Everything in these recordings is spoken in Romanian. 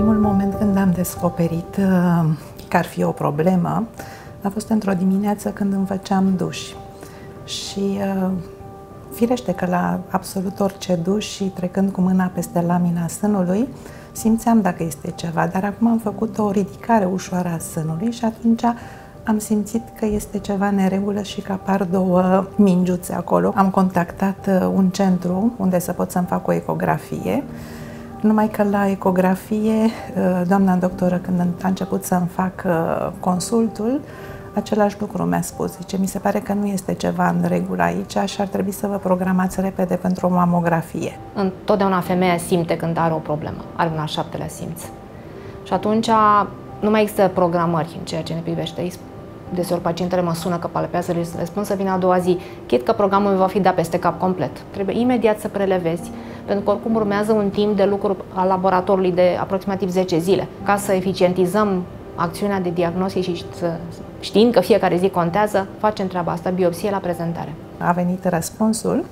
Primul moment când am descoperit uh, că ar fi o problemă a fost într-o dimineață când îmi făceam duș. Și uh, firește că la absolut orice duș și trecând cu mâna peste lamina sânului, simțeam dacă este ceva, dar acum am făcut o ridicare ușoară a sânului și atunci am simțit că este ceva neregulă și că apar două mingiuțe acolo. Am contactat uh, un centru unde să pot să-mi fac o ecografie, numai că la ecografie, uh, doamna doctoră, când a început să-mi fac uh, consultul, același lucru mi-a spus. Zice, mi se pare că nu este ceva în regulă aici și ar trebui să vă programați repede pentru o mamografie. Întotdeauna femeia simte când are o problemă, are un al șaptelea simț. Și atunci nu mai există programări în ceea ce ne privește. Deseori pacientele mă sună că palpează, le spun să vină a doua zi, chit că programul va fi dat peste cap complet. Trebuie imediat să prelevezi, pentru că oricum urmează un timp de lucru al laboratorului de aproximativ 10 zile. Ca să eficientizăm acțiunea de diagnostic și să, știind că fiecare zi contează, facem treaba asta, biopsie la prezentare. A venit răspunsul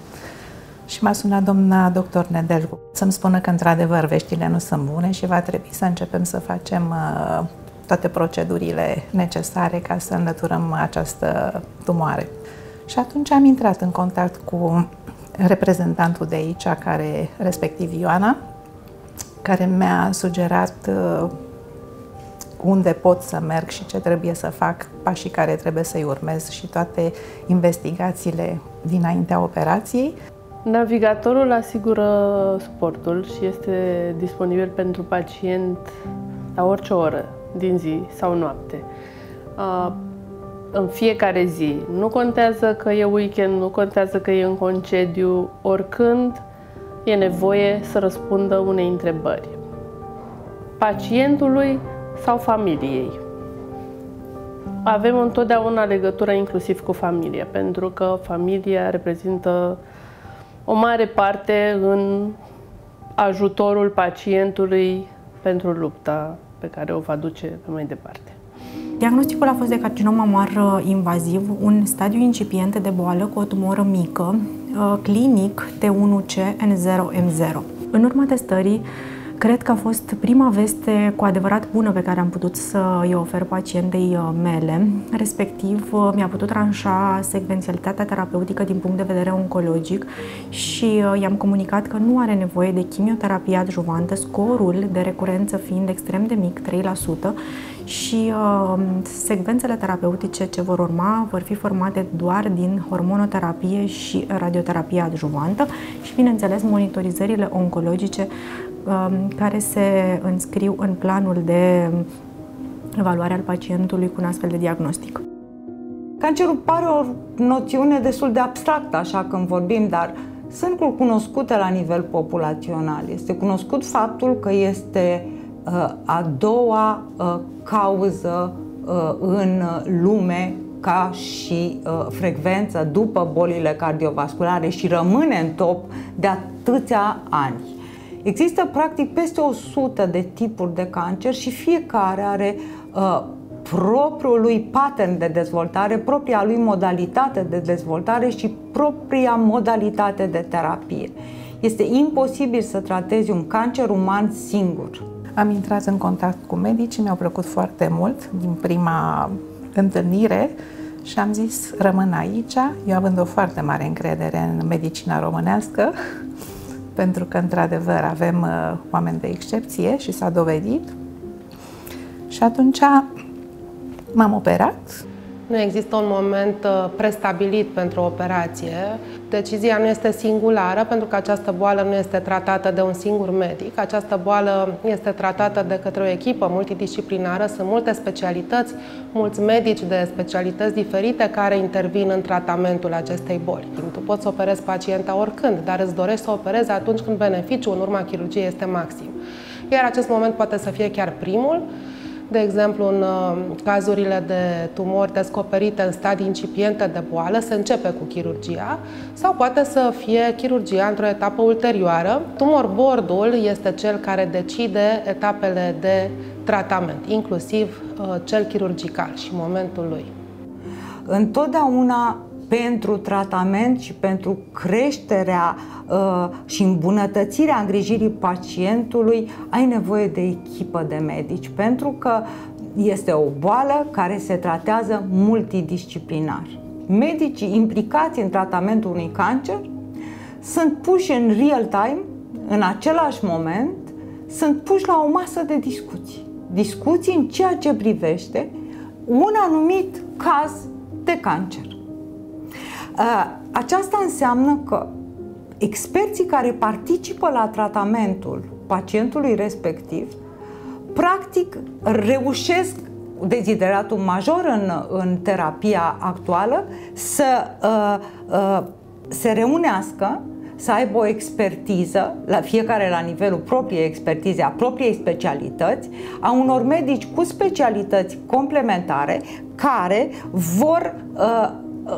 și m-a sunat doamna doctor Nedelcu să-mi spună că într-adevăr veștile nu sunt bune și va trebui să începem să facem uh, toate procedurile necesare ca să înlăturăm această tumoare. Și atunci am intrat în contact cu reprezentantul de aici, care, respectiv Ioana, care mi-a sugerat uh, unde pot să merg și ce trebuie să fac, pașii care trebuie să-i urmez și toate investigațiile dinaintea operației. Navigatorul asigură sportul și este disponibil pentru pacient la orice oră din zi sau noapte. În fiecare zi. Nu contează că e weekend, nu contează că e în concediu, oricând e nevoie să răspundă unei întrebări. Pacientului sau familiei. Avem întotdeauna legătură inclusiv cu familia, pentru că familia reprezintă o mare parte în ajutorul pacientului pentru lupta pe care o va duce pe mai departe. Diagnosticul a fost de carcinom mamar invaziv, un stadiu incipient de boală cu o tumoră mică, uh, clinic T1C N0M0. În urma testării, Cred că a fost prima veste cu adevărat bună pe care am putut să îi ofer pacientei uh, mele, respectiv uh, mi-a putut tranșa secvențialitatea terapeutică din punct de vedere oncologic și uh, i-am comunicat că nu are nevoie de chimioterapie adjuvantă, scorul de recurență fiind extrem de mic, 3%, și uh, secvențele terapeutice ce vor urma vor fi formate doar din hormonoterapie și radioterapie adjuvantă și, bineînțeles, monitorizările oncologice Um, care se înscriu în planul de evaluare al pacientului cu un astfel de diagnostic. Cancerul pare o noțiune destul de abstractă, așa când vorbim, dar sunt cunoscute la nivel populațional. Este cunoscut faptul că este uh, a doua uh, cauză uh, în lume ca și uh, frecvență după bolile cardiovasculare și rămâne în top de atâția ani. Există practic peste 100 de tipuri de cancer și fiecare are uh, propriul lui pattern de dezvoltare, propria lui modalitate de dezvoltare și propria modalitate de terapie. Este imposibil să tratezi un cancer uman singur. Am intrat în contact cu medici, mi-au plăcut foarte mult din prima întâlnire și am zis rămân aici, eu având o foarte mare încredere în medicina românească, pentru că, într-adevăr, avem uh, oameni de excepție și s-a dovedit. Și atunci m-am operat. Nu există un moment uh, prestabilit pentru o operație. Decizia nu este singulară pentru că această boală nu este tratată de un singur medic. Această boală este tratată de către o echipă multidisciplinară. Sunt multe specialități, mulți medici de specialități diferite care intervin în tratamentul acestei boli. Tu poți să operezi pacienta oricând, dar îți dorești să operezi atunci când beneficiul în urma chirurgiei este maxim. Iar acest moment poate să fie chiar primul, de exemplu, în uh, cazurile de tumori descoperite în stadii incipiente de boală, se începe cu chirurgia sau poate să fie chirurgia într-o etapă ulterioară. Tumor bordul este cel care decide etapele de tratament, inclusiv uh, cel chirurgical și momentul lui. Întotdeauna pentru tratament și pentru creșterea uh, și îmbunătățirea îngrijirii pacientului, ai nevoie de echipă de medici, pentru că este o boală care se tratează multidisciplinar. Medicii implicați în tratamentul unui cancer sunt puși în real time, în același moment, sunt puși la o masă de discuții. Discuții în ceea ce privește un anumit caz de cancer. Aceasta înseamnă că experții care participă la tratamentul pacientului respectiv practic reușesc dezideratul major în, în terapia actuală să uh, uh, se reunească, să aibă o expertiză, la fiecare la nivelul propriei expertize, a propriei specialități, a unor medici cu specialități complementare care vor uh,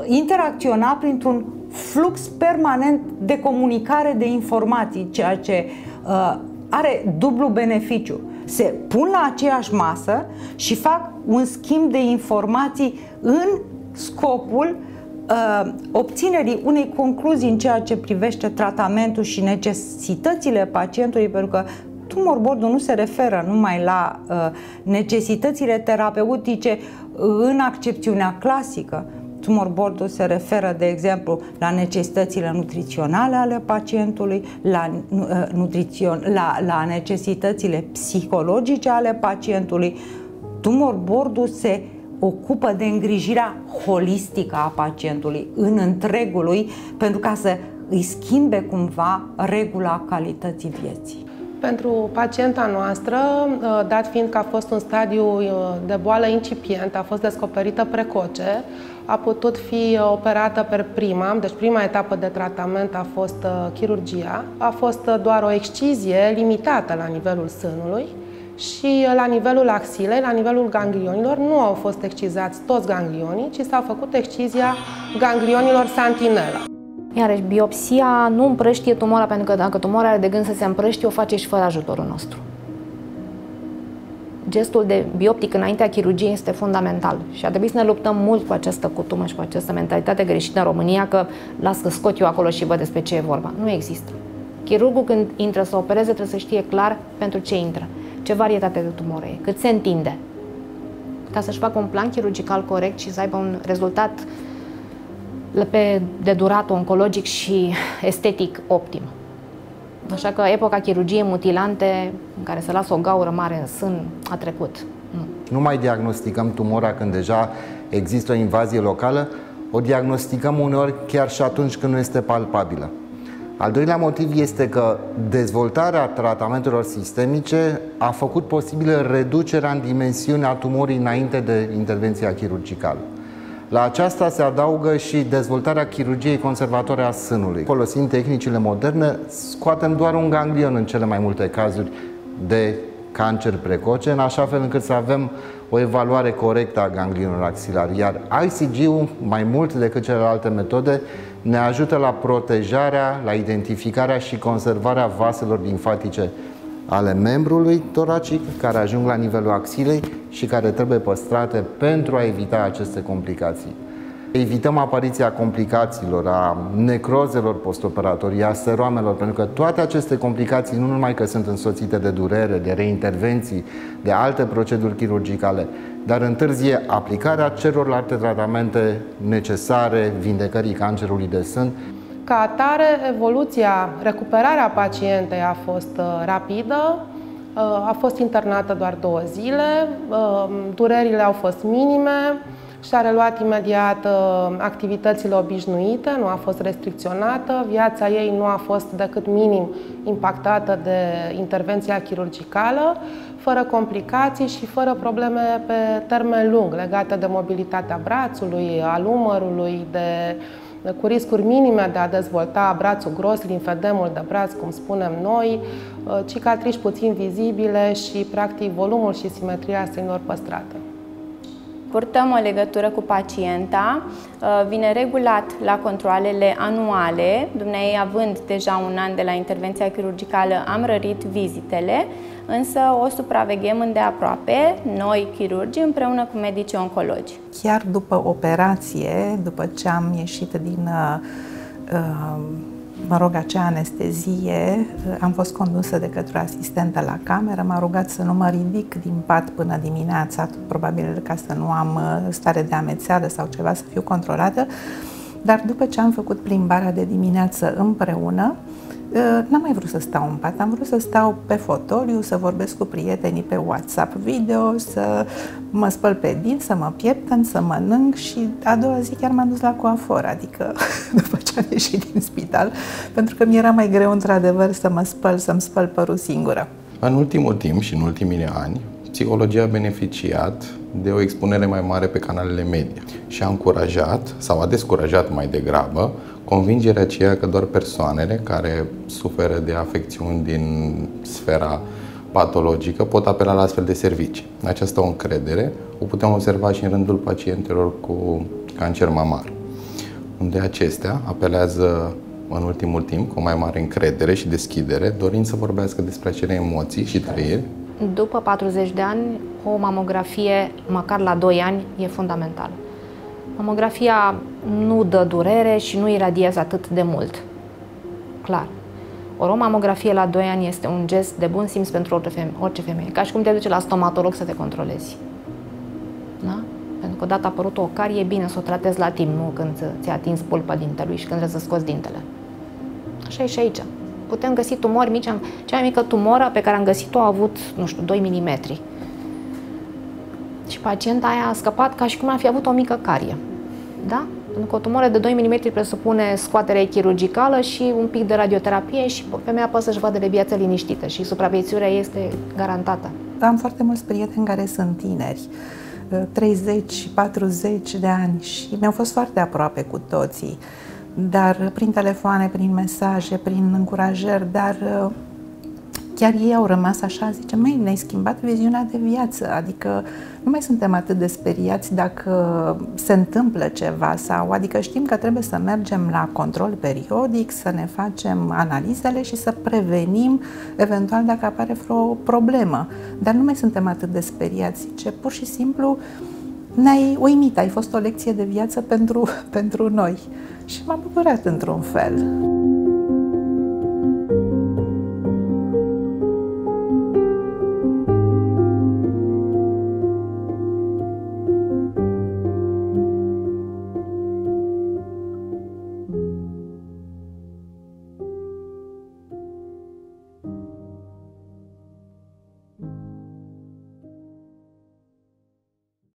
interacționa printr-un flux permanent de comunicare de informații, ceea ce uh, are dublu beneficiu. Se pun la aceeași masă și fac un schimb de informații în scopul uh, obținerii unei concluzii în ceea ce privește tratamentul și necesitățile pacientului, pentru că tumor bordul nu se referă numai la uh, necesitățile terapeutice în accepțiunea clasică, Tumor board se referă, de exemplu, la necesitățile nutriționale ale pacientului, la, uh, nutrițion, la, la necesitățile psihologice ale pacientului. Tumor board se ocupă de îngrijirea holistică a pacientului în întregul lui pentru ca să îi schimbe cumva regula calității vieții. Pentru pacienta noastră, uh, dat fiind că a fost un stadiu uh, de boală incipient, a fost descoperită precoce, a putut fi operată pe prima, deci prima etapă de tratament a fost uh, chirurgia. A fost doar o excizie limitată la nivelul sânului și la nivelul axilei, la nivelul ganglionilor, nu au fost excizați toți ganglionii, ci s-a făcut excizia ganglionilor santinela. Iarăși, biopsia nu împrăștie tumora, pentru că dacă tumora are de gând să se împrăștie, o face și fără ajutorul nostru. Gestul de bioptic înaintea chirurgiei este fundamental și a trebuit să ne luptăm mult cu această cutumă și cu această mentalitate greșită în România că las că scot eu acolo și văd despre ce e vorba. Nu există. Chirurgul când intră să opereze trebuie să știe clar pentru ce intră, ce varietate de tumoră e, cât se întinde, ca să-și facă un plan chirurgical corect și să aibă un rezultat pe, de durat oncologic și estetic optim. Așa că epoca chirurgiei mutilante, în care se lasă o gaură mare în sân, a trecut. Nu. nu mai diagnosticăm tumora când deja există o invazie locală, o diagnosticăm uneori chiar și atunci când nu este palpabilă. Al doilea motiv este că dezvoltarea tratamentelor sistemice a făcut posibilă reducerea în dimensiune a tumorii înainte de intervenția chirurgicală. La aceasta se adaugă și dezvoltarea chirurgiei conservatoare a sânului. Folosind tehnicile moderne, scoatem doar un ganglion în cele mai multe cazuri de cancer precoce, în așa fel încât să avem o evaluare corectă a ganglionului axilar. Iar ICG-ul, mai mult decât celelalte metode, ne ajută la protejarea, la identificarea și conservarea vaselor limfatice ale membrului toracic care ajung la nivelul axilei și care trebuie păstrate pentru a evita aceste complicații. Evităm apariția complicațiilor, a necrozelor postoperatorii, a seroamelor, pentru că toate aceste complicații nu numai că sunt însoțite de durere, de reintervenții, de alte proceduri chirurgicale, dar întârzie aplicarea celorlalte tratamente necesare vindecării cancerului de sân ca atare, evoluția, recuperarea pacientei a fost uh, rapidă, uh, a fost internată doar două zile, uh, durerile au fost minime, și-a reluat imediat activitățile obișnuite, nu a fost restricționată, viața ei nu a fost decât minim impactată de intervenția chirurgicală, fără complicații și fără probleme pe termen lung legate de mobilitatea brațului, al umărului, de uh, cu riscuri minime de a dezvolta brațul gros, linfedemul de braț, cum spunem noi, uh, cicatrici puțin vizibile și, practic, volumul și simetria sânilor păstrată. Purtăm o legătură cu pacienta, uh, vine regulat la controlele anuale, dumneai având deja un an de la intervenția chirurgicală, am rărit vizitele, însă o supraveghem îndeaproape, noi chirurgi, împreună cu medici oncologi. Chiar după operație, după ce am ieșit din uh, uh mă rog, acea anestezie, am fost condusă de către o asistentă la cameră, m-a rugat să nu mă ridic din pat până dimineața, probabil ca să nu am uh, stare de amețeală sau ceva, să fiu controlată. Dar după ce am făcut plimbarea de dimineață împreună, Ă, n-am mai vrut să stau în pat, am vrut să stau pe fotoliu, să vorbesc cu prietenii pe WhatsApp video, să mă spăl pe dinți, să mă pieptăn, să mănânc și a doua zi chiar m-am dus la coafor, adică după ce am ieșit din spital, pentru că mi era mai greu într-adevăr să mă spăl, să-mi spăl părul singură. În ultimul timp și în ultimii ani, psihologia a beneficiat de o expunere mai mare pe canalele media și a încurajat sau a descurajat mai degrabă convingerea aceea că doar persoanele care suferă de afecțiuni din sfera patologică pot apela la astfel de servicii. Această o încredere o putem observa și în rândul pacientelor cu cancer mamar, unde acestea apelează în ultimul timp cu o mai mare încredere și deschidere, dorind să vorbească despre acele emoții și trăiri. După 40 de ani, o mamografie, măcar la 2 ani, e fundamentală. Mamografia nu dă durere și nu iradiază atât de mult. Clar. Ori o mamografie la 2 ani este un gest de bun simț pentru orice femeie, orice femeie. Ca și cum te duce la stomatolog să te controlezi. Da? Pentru că odată a apărut o carie, e bine să o tratezi la timp, nu când ți-a atins pulpa dintelui și când trebuie să scoți dintele. Așa e și aici. Putem găsi tumori mici. Cea mai mică tumoră pe care am găsit-o a avut, nu știu, 2 mm. Și pacienta aia a scăpat ca și cum ar fi avut o mică carie. Da? Pentru că o tumoră de 2 mm presupune scoatere chirurgicală și un pic de radioterapie și femeia poate să-și vadă de viață liniștită și supraviețuirea este garantată. Am foarte mulți prieteni care sunt tineri, 30, 40 de ani și mi-au fost foarte aproape cu toții, dar prin telefoane, prin mesaje, prin încurajări, dar chiar ei au rămas așa, zice, măi, ne-ai schimbat viziunea de viață, adică nu mai suntem atât de speriați dacă se întâmplă ceva sau, adică știm că trebuie să mergem la control periodic, să ne facem analizele și să prevenim eventual dacă apare vreo problemă. Dar nu mai suntem atât de speriați, zice, pur și simplu ne-ai uimit, ai fost o lecție de viață pentru, pentru noi. Și m-am bucurat într-un fel.